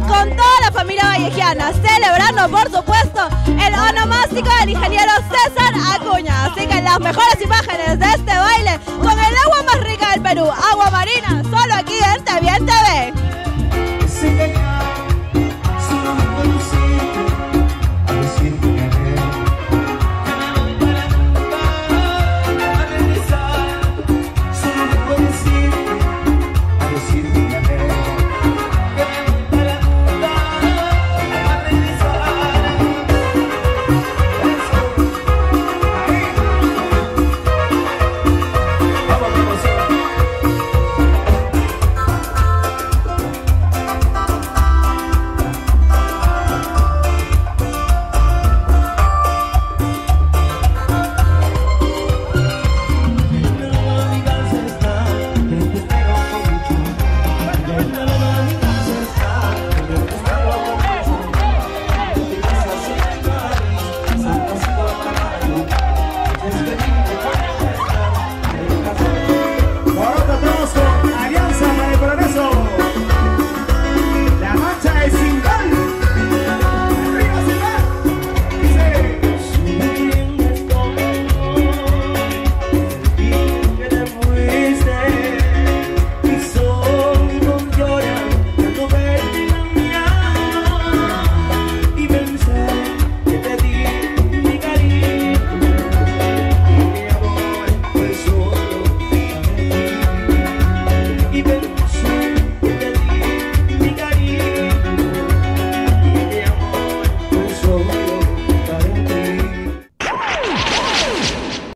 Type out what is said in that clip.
con toda la familia vallejiana, celebrando por supuesto el onomástico del ingeniero César Acuña. Así que las mejores imágenes